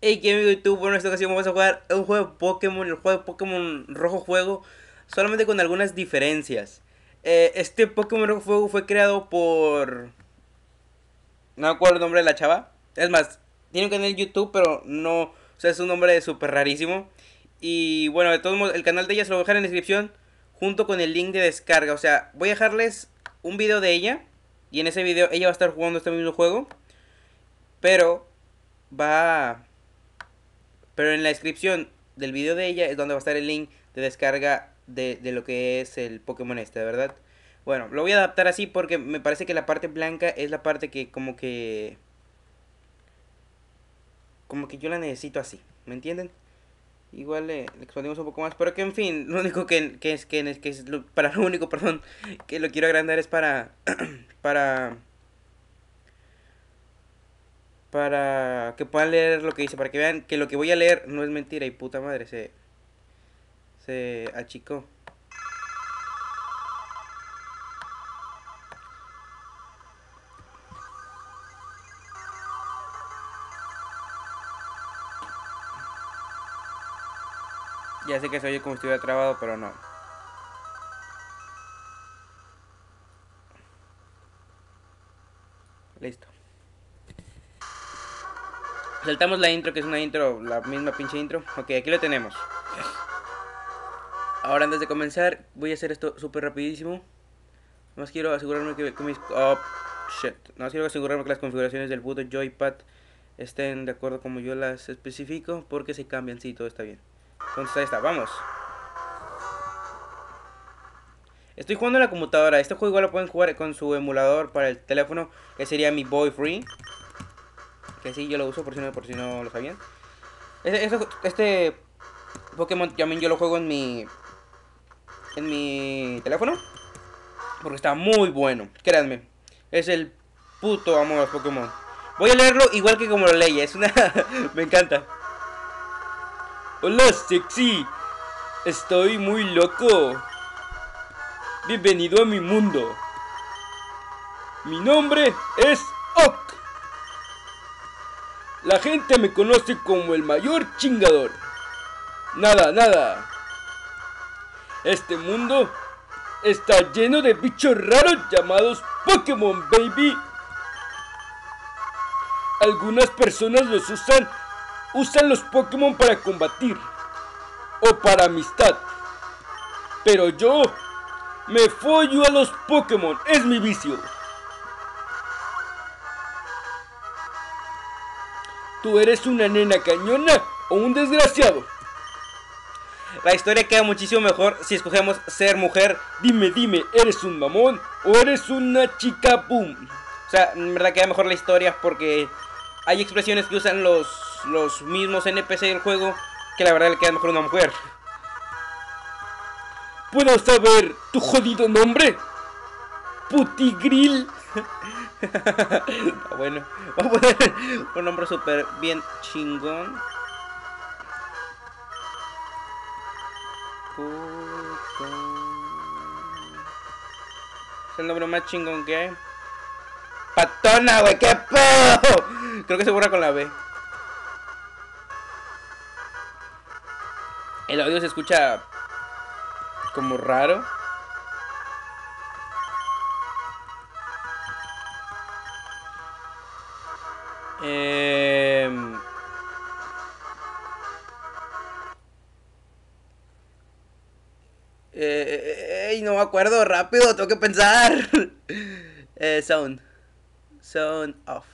Hey, que amigo YouTube, bueno, en esta ocasión vamos a jugar un juego de Pokémon, el juego de Pokémon Rojo Fuego, solamente con algunas diferencias. Eh, este Pokémon Rojo Fuego fue creado por... No me acuerdo el nombre de la chava. Es más, tiene un canal en YouTube, pero no... O sea, es un nombre súper rarísimo. Y bueno, de todos modos, el canal de ella se lo voy a dejar en la descripción junto con el link de descarga. O sea, voy a dejarles un video de ella. Y en ese video ella va a estar jugando este mismo juego. Pero va pero en la descripción del video de ella es donde va a estar el link de descarga de, lo que es el Pokémon este, ¿verdad? Bueno, lo voy a adaptar así porque me parece que la parte blanca es la parte que como que... Como que yo la necesito así, ¿me entienden? Igual le, expandimos un poco más, pero que en fin, lo único que, es, que, que es para lo único, perdón, que lo quiero agrandar es para... para para que puedan leer lo que dice, para que vean que lo que voy a leer no es mentira y puta madre, se, se achicó. Ya sé que se oye como si estuviera trabado, pero no. Saltamos la intro, que es una intro, la misma pinche intro. Ok, aquí lo tenemos. Ahora antes de comenzar, voy a hacer esto súper rapidísimo. Más quiero asegurarme que, mis... Oh, shit. No quiero asegurarme que las configuraciones del puto joypad estén de acuerdo como yo las especifico. Porque se cambian, sí, todo está bien. Entonces ahí está, vamos. Estoy jugando en la computadora. Este juego igual lo pueden jugar con su emulador para el teléfono, que sería mi Boy Free. Que sí, yo lo uso por si no, por si no lo sabían. Este, este, Pokémon también yo lo juego en mi... En mi teléfono. Porque está muy bueno. Créanme. Es el puto amor a los Pokémon. Voy a leerlo igual que como lo leí. Es una... Me encanta. Hola, sexy. Estoy muy loco. Bienvenido a mi mundo. Mi nombre es Ok. La gente me conoce como el mayor chingador. Nada, nada. Este mundo está lleno de bichos raros llamados Pokémon Baby. Algunas personas los usan, usan los Pokémon para combatir o para amistad. Pero yo me follo a los Pokémon, es mi vicio. ¿Tú eres una nena cañona o un desgraciado? La historia queda muchísimo mejor si escogemos ser mujer. Dime, dime, ¿eres un mamón o eres una chica boom? O sea, en verdad queda mejor la historia porque hay expresiones que usan los, los mismos NPC del juego que la verdad le queda mejor una mujer. ¿Puedo saber tu jodido nombre? Putigril. bueno, vamos a poner un nombre súper bien chingón. Es el nombre más chingón que. Patona, güey, qué pedo. Creo que se borra con la B. El audio se escucha como raro. Eh... Eh, no me acuerdo, rápido, tengo que pensar. eh, sound. Sound off.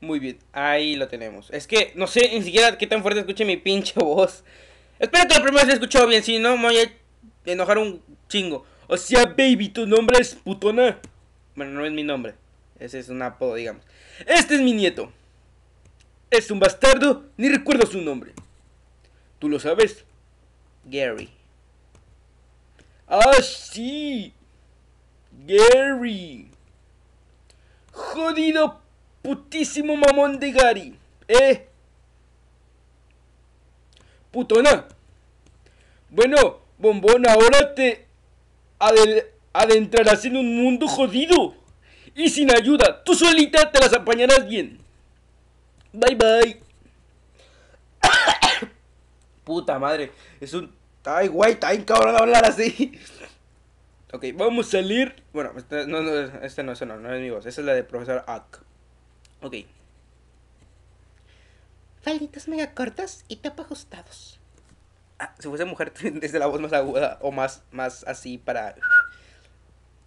Muy bien, ahí lo tenemos. Es que no sé ni siquiera qué tan fuerte escuche mi pinche voz. Espero que la primera vez escuchado bien, si no me voy a enojar un chingo. O sea, baby, tu nombre es putona. Bueno, no es mi nombre. Ese es un apodo, digamos. Este es mi nieto. Es un bastardo, ni recuerdo su nombre. ¿Tú lo sabes? Gary. Ah, sí. Gary. Jodido putísimo mamón de Gary. ¿Eh? Putona. Bueno, bombón, ahora te adentrarás en un mundo jodido. Y sin ayuda, tú solita te las apañarás bien. Bye bye. Puta madre. Es un. Ay, güey, está bien cabrón hablar así. Ok, vamos a salir. Bueno, este no, no, este no, ese no, no es mi voz. Esa es la de profesor Ack. Ok. Falditas mega cortas y tapa ajustados. Ah, si fuese mujer, desde la voz más aguda o más, más así para.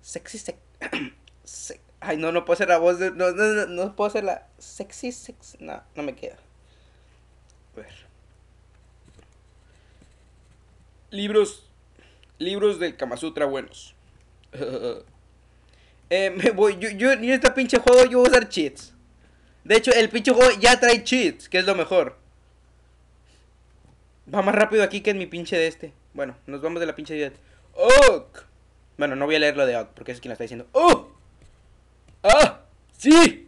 Sexy, sec... se- Ay, no, no puedo hacer la voz de. No, no, no, no puedo hacer la. Sexy, sex. No, no me queda. A ver. Libros. Libros del Kama Sutra buenos. eh, me voy. Yo, yo, en este pinche juego yo voy a usar cheats. De hecho, el pinche juego ya trae cheats, que es lo mejor. Va más rápido aquí que en mi pinche de este. Bueno, nos vamos de la pinche de ¡Ok! Bueno, no voy a leer lo de Ok, porque es quien lo está diciendo. ¡Oh! ¡Ah! ¡Sí!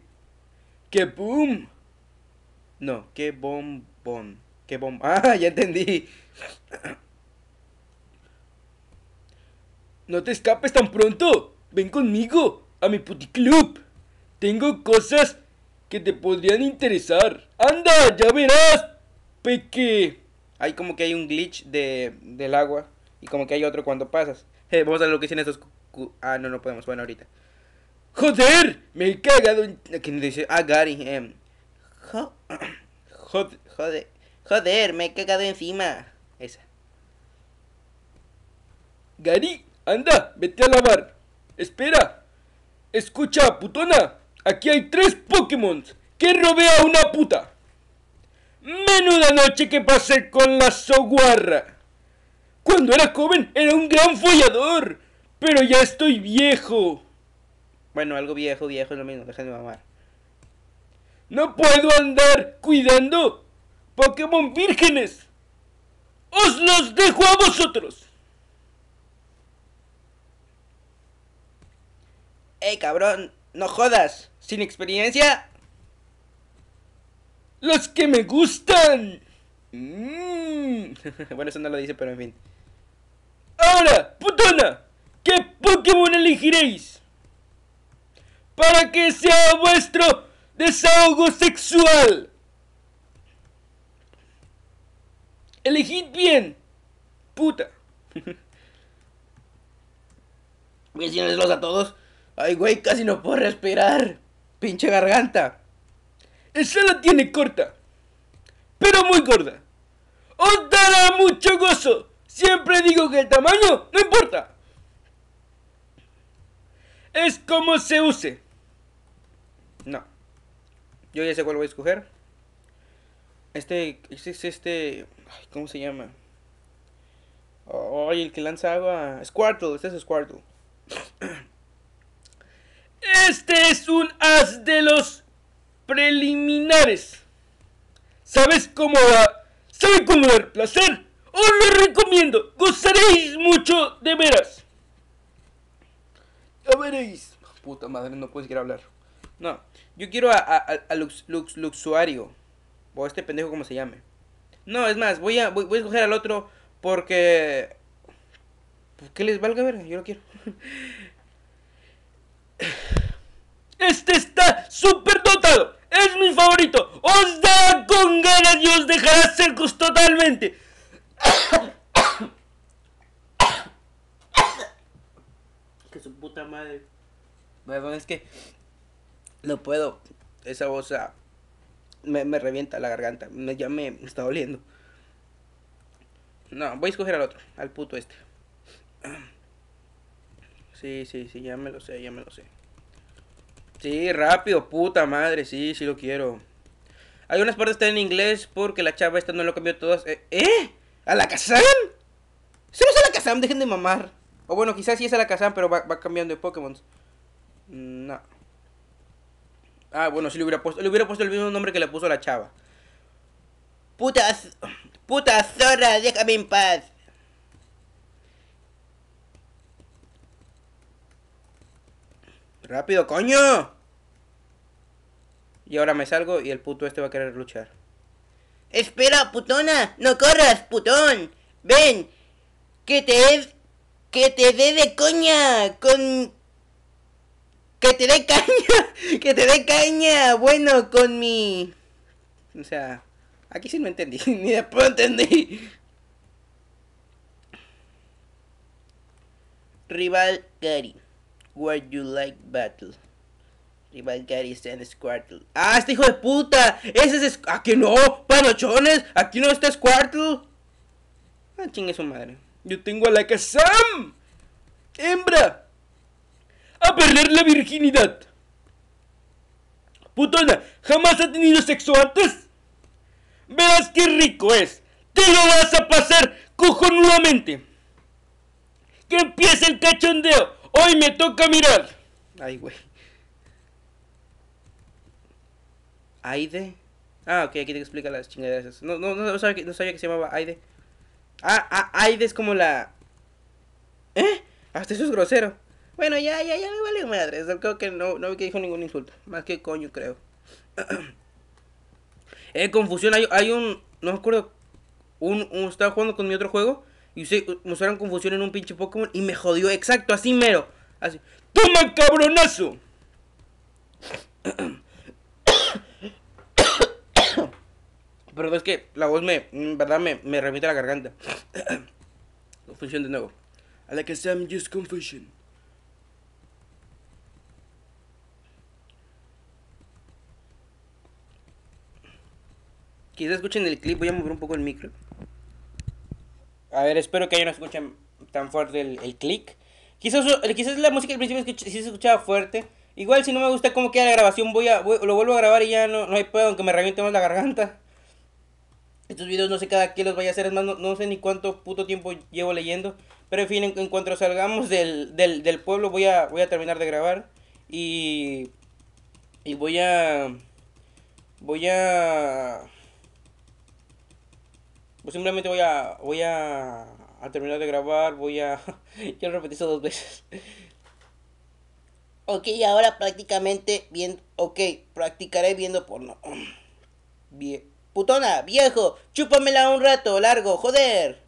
¡Qué boom! No, qué bombón. Qué bom... ¡Ah! Ya entendí. No te escapes tan pronto. Ven conmigo a mi puticlub. Tengo cosas que te podrían interesar. ¡Anda! ¡Ya verás! Peque. Hay como que hay un glitch de, del agua. Y como que hay otro cuando pasas. Eh, vamos a ver lo que dicen estos. Ah, no, no podemos. Bueno, ahorita. ¡Joder! Me he cagado en. ¿Quién dice? Ah, Gary. em. Jo- Jod- joder, joder, me he cagado encima. Esa. Gary, anda, vete a lavar. Espera. Escucha, putona. Aquí hay tres Pokémon que robé a una puta. Menuda noche que pasé con la soguarra. Cuando era joven era un gran follador. Pero ya estoy viejo. Bueno, algo viejo, viejo es lo mismo. De mamar. No puedo andar cuidando Pokémon vírgenes. Os los dejo a vosotros. Ey, cabrón, no jodas. Sin experiencia. Los que me gustan. Mm. bueno, eso no lo dice, pero en fin. Ahora, putona, ¿qué Pokémon elegiréis? Para que sea vuestro desahogo sexual. Elegid bien. Puta. Menciónenlos a todos. Ay, güey, casi no puedo respirar. Pinche garganta. Esa la tiene corta, pero muy gorda. Os dará mucho gozo. Siempre digo que el tamaño no importa. Es como se use. Yo ya sé cuál voy a escoger. Este, este es este, ay, ¿cómo se llama? Ay, el que lanza agua. Squirtle, este es Squirtle. Este es un as de los preliminares. ¿Sabes cómo va? ¿Sabe cómo dar placer? Os lo recomiendo. Gozaréis mucho de veras. Ya veréis. Puta madre, no puedo siquiera hablar. No, yo quiero a, a, a- Lux, Lux, Luxuario. O este pendejo como se llame. No, es más, voy a, voy, voy a escoger al otro porque... pues, que les valga verga, yo lo quiero. Este está súper dotado. Es mi favorito. Os da con ganas y os dejará secos totalmente. Que su puta madre. Perdón, es que no puedo. Esa voz me, me revienta la garganta. Me, ya me, está doliendo. No, voy a escoger al otro, al puto este. Sí, sí, sí, ya me lo sé, ya me lo sé. Sí, rápido, puta madre, sí, sí lo quiero. Hay unas partes que están en inglés porque la chava esta no lo cambió todas. Eh, ¿Eh? ¿A la Kazam? Eso no es a la Kazam, dejen de mamar. O bueno, quizás sí es a la Kazam, pero va, va cambiando de Pokémon. No. Ah, bueno, si le hubiera puesto, le hubiera puesto el mismo nombre que le puso la chava. Puta, z- puta zorra, déjame en paz. Rápido, coño. Y ahora me salgo y el puto este va a querer luchar. Espera, putona, no corras, putón. Ven, que te es, que te dé de coña con que te dé caña, que te dé caña, bueno, con mi... O sea, aquí sí no entendí, ni después entendí. Rival Gary, where you like battle. Rival Gary and Squirtle. ¡Ah, este hijo de puta! ¡Ese es... ¡Aquí no! ¡Panochones! ¡Aquí no está Squirtle! Ah, chingue su madre. Yo tengo a la que Sam. ¡Hembra! ¡A perder la virginidad! Putona, ¿jamás ha tenido sexo antes? Verás qué rico es. Te lo vas a pasar cojonudamente. Que empiece el cachondeo. Hoy me toca mirar. Ay, güey. Aide. Ah, ok, aquí te explica las chingaderas. No, no, no, sabía que, no sabía que se llamaba Aide. Ah, ah, Aide es como la... ¿Eh? Hasta eso es grosero. Bueno, ya, ya, ya me vale madre. Creo que no, no que dijo ningún insulto. Más que coño, creo. eh, confusión. Hay, hay un... No me acuerdo. Un, estaba jugando con mi otro juego. Y usé, usaron confusión en un pinche Pokémon. Y me jodió. Exacto, así mero. Así. ¡Toma, cabronazo! Pero es que la voz me, en verdad, me, me remite a la garganta. Confusión de nuevo. I like a Sam just confusion. Quizás escuchen el clip, voy a mover un poco el micro. A ver, espero que ellos no escuchen tan fuerte el, el click. Quizás, quizás la música al principio sí se escuchaba fuerte. Igual si no me gusta cómo queda la grabación, voy a lo vuelvo a grabar y ya no, no hay pedo, aunque me reviente más la garganta. Estos videos no sé cada qué los vaya a hacer, es más, no, sé ni cuánto puto tiempo llevo leyendo. Pero en fin, en, cuanto salgamos del, del, del, pueblo voy a, voy a terminar de grabar. Y, y voy a... Voy a... Pues simplemente voy a... Voy a... A terminar de grabar, voy a... ya lo repetí eso dos veces. Ok, ahora prácticamente bien... Ok, practicaré viendo porno. Bien. Putona, viejo, chúpamela un rato, largo, joder.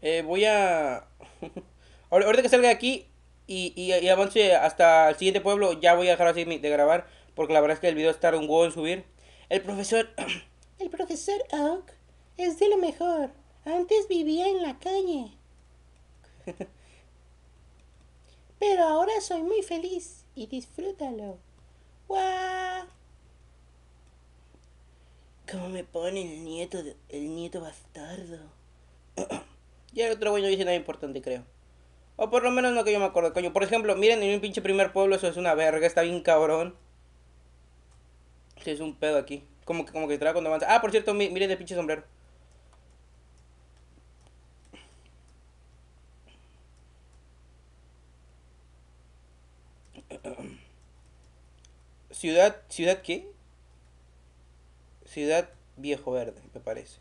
Eh, voy a... Ahorita que salga de aquí y, y, avance hasta el siguiente pueblo, ya voy a dejar así de grabar. Porque la verdad es que el video está un huevo en subir. El profesor... el profesor Oak es de lo mejor. Antes vivía en la calle. Pero ahora soy muy feliz y disfrútalo. ¡Guau! ¿Cómo me pone el nieto, el nieto bastardo? y el otro güey no dice nada importante, creo. O por lo menos no que yo me acuerdo, coño. Por ejemplo, miren, en un pinche primer pueblo eso es una verga, está bien cabrón. es un pedo aquí. Como que, como que trae cuando avanza. Ah, por cierto, miren el pinche sombrero. Ciudad, ¿ciudad qué? Ciudad Viejo Verde, me parece.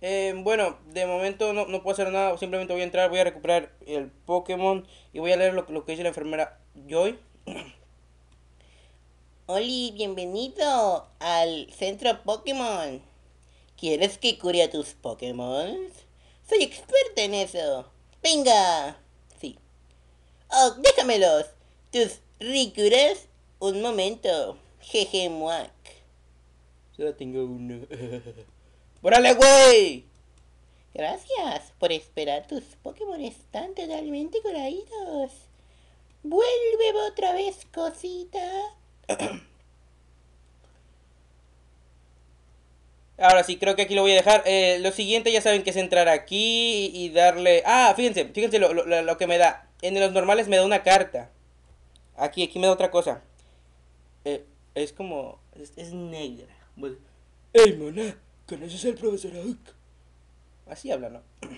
Eh, bueno, de momento no, puedo hacer nada, simplemente voy a entrar, voy a recuperar el Pokémon y voy a leer lo, lo que dice la enfermera Joy. Oli, bienvenido al centro Pokémon. ¿Quieres que cure a tus Pokémon? Soy experta en eso. Venga. Sí. Oh, déjamelos. Tus ricuras. Un momento. Jeje, muac. Solo tengo uno. ¡Bórale, güey! Gracias por esperar. Tus Pokémon están totalmente curados. Vuelve otra vez, cosita. Ahora sí, creo que aquí lo voy a dejar. Eh, lo siguiente ya saben que es entrar aquí y darle... Ah, fíjense, fíjense lo, lo, que me da. En los normales me da una carta. Aquí, aquí me da otra cosa. Eh, es como... es negra. ¡Ey, mona! ¿Conoces al profesor Oak? Así habla, ¿no?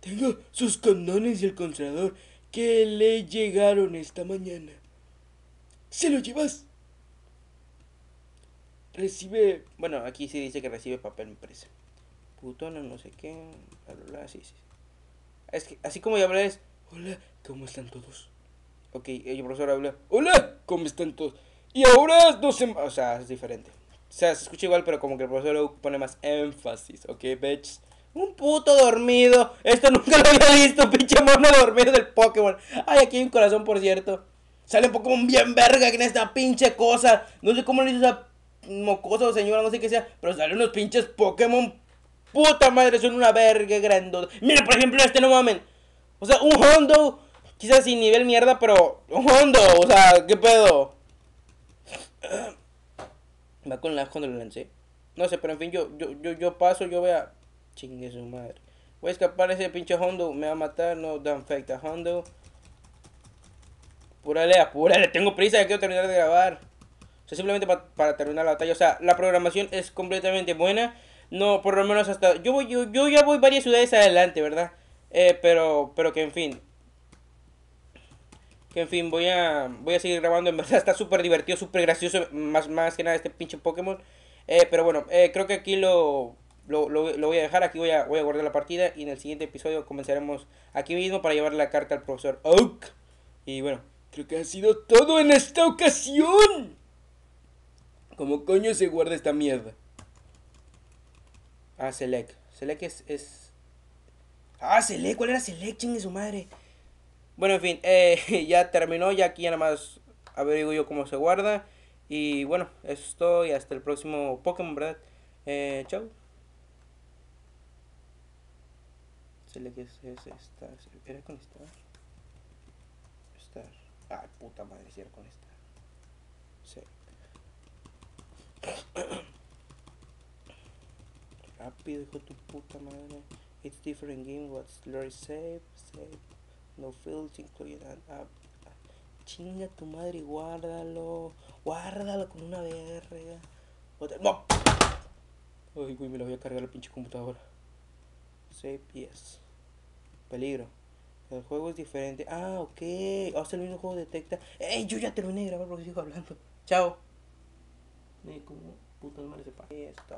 Tengo sus condones y el consolador que le llegaron esta mañana. ¿Se lo llevas? Recibe... Bueno, aquí sí dice que recibe papel impreso. Putona, no sé qué... Sí, sí. Es que así como ya habla es... Hola, ¿cómo están todos? Ok, el profesor habla... Hola, ¿cómo están todos? Y ahora no se... O sea, es diferente. O sea, se escucha igual, pero como que el profesor pone más énfasis, ¿ok, bitch? Un puto dormido. Esto nunca lo había visto, pinche mono dormido del Pokémon. Ay, aquí hay un corazón, por cierto. Sale un Pokémon bien verga en esta pinche cosa. No sé cómo le hizo esa mocosa o señora, no sé qué sea. Pero salen unos pinches Pokémon. Puta madre, son una verga grandota. Mira, por ejemplo, este no mamen. O sea, un Hondo, quizás sin nivel mierda, pero un Hondo, o sea, ¿qué pedo? Va con la Hondo lo lancé. No sé, pero en fin, yo, yo, yo, yo paso, yo voy a... Chingue su madre. Voy a escapar ese pinche Hondo, me va a matar, no dan fake a Hondo. Apúrale, apúrale, tengo prisa, ya quiero terminar de grabar. O simplemente para terminar la batalla. O sea, la programación es completamente buena. No, por lo menos hasta... Yo, voy, yo, yo ya voy varias ciudades adelante, ¿verdad? Eh, pero, pero que en fin. Que en fin, voy a, voy a seguir grabando. En verdad está súper divertido, súper gracioso. Más, más que nada este pinche Pokémon. Eh, pero bueno, eh, creo que aquí lo, lo, lo, lo, voy a dejar. Aquí voy a, voy a guardar la partida. Y en el siguiente episodio comenzaremos aquí mismo para llevar la carta al profesor Oak. Y bueno, creo que ha sido todo en esta ocasión. ¿Cómo coño se guarda esta mierda? Ah, Select. Select es, es... Ah, Select. ¿Cuál era Select? Chingue su madre. Bueno, en fin. Eh, ya terminó. Ya aquí ya nada más averiguo yo cómo se guarda. Y bueno, eso es todo. Y hasta el próximo Pokémon, ¿verdad? Eh, chao. Select es, es Star. ¿Era con Star? Star. Ay, puta madre, si era con Star. Sí. Rápido, hijo de tu puta madre. It's different game, what's very safe, safe. No fields included an app. Chinga tu madre, guárdalo. Guárdalo con una verga. ¡No! Uy, güey, me lo voy a cargar la pinche computadora. Save, yes. Peligro. El juego es diferente. Ah, ok. Hasta el mismo juego detecta. ¡Ey! Yo ya terminé de grabar porque sigo hablando. Chao. Ni como putas madres se Esto.